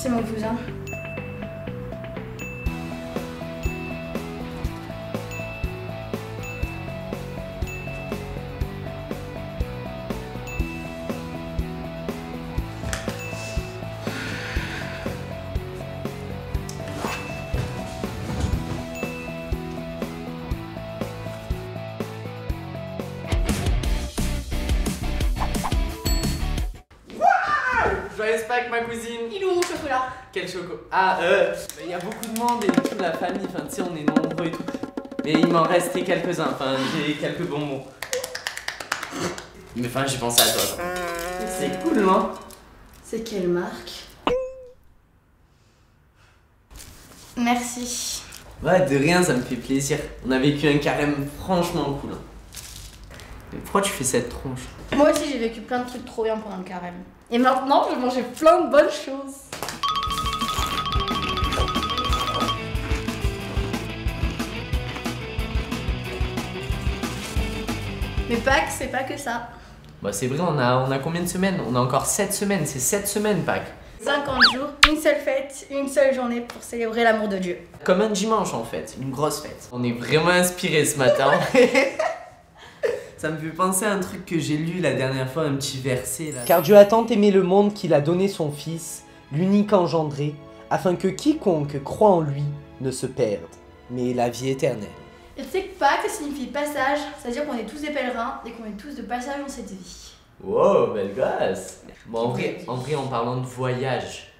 C'est mon cousin. Joyeux Pâques, ma cousine Il est où mon chocolat Quel choco Ah, euh, il y a beaucoup de monde et toute la famille, enfin, tu sais, on est nombreux et tout. Mais il m'en restait quelques-uns, enfin, j'ai quelques bonbons. Mais enfin, j'ai pensé à toi. C'est cool, non? C'est quelle marque? Merci. Ouais, de rien, ça me fait plaisir. On a vécu un carême franchement cool. Mais pourquoi tu fais cette tronche Moi aussi j'ai vécu plein de trucs trop bien pendant le carême. Et maintenant je vais manger plein de bonnes choses. Mais Pâques, c'est pas que ça. Bah, c'est vrai, on a, on a combien de semaines? On a encore 7 semaines, c'est 7 semaines, Pâques. 50 jours, une seule fête, une seule journée pour célébrer l'amour de Dieu. Comme un dimanche en fait, une grosse fête. On est vraiment inspiré ce matin. Ça me fait penser à un truc que j'ai lu la dernière fois, un petit verset là. Car Dieu a tant aimé le monde qu'il a donné son Fils, l'unique engendré, afin que quiconque croit en lui ne se perde, mais la vie éternelle. Et tu sais que Pâques signifie passage, c'est-à-dire qu'on est tous des pèlerins et qu'on est tous de passage dans cette vie. Wow, belle gosse Bon, en vrai, en vrai, en parlant de voyage,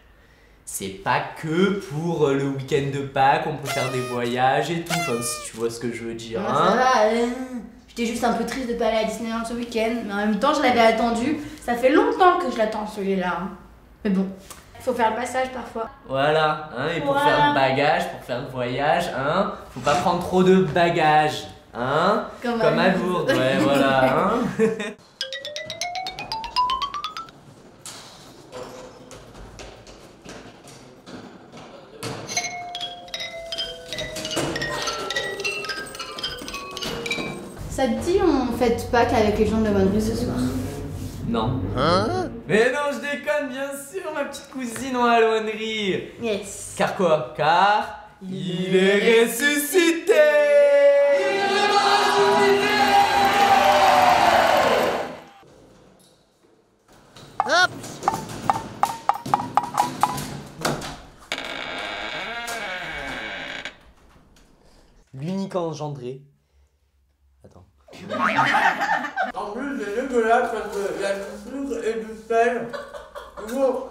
c'est pas que pour le week-end de Pâques, on peut faire des voyages et tout, enfin, si tu vois ce que je veux dire, Ah, ça hein. J'étais juste un peu triste de pas aller à Disneyland ce week-end, mais en même temps je l'avais attendu. Ça fait longtemps que je l'attends celui-là. hein. Mais bon, il faut faire le passage parfois. Voilà, hein, et pour Voilà. faire le bagage, pour faire le voyage, hein, faut pas prendre trop de bagages, hein, Comme, comme à Lourdes. Lourdes, ouais, voilà, hein. Ça te dit, on fête Pâques avec les gens de la bonne rue ce soir Non. Mais non, je déconne, bien sûr, ma petite cousine en alouannerie. Yes. Car quoi? Car il est ressuscité L'unique engendré. En plus, c'est dégueulasse parce qu'il y a du sucre et du sel. Bon.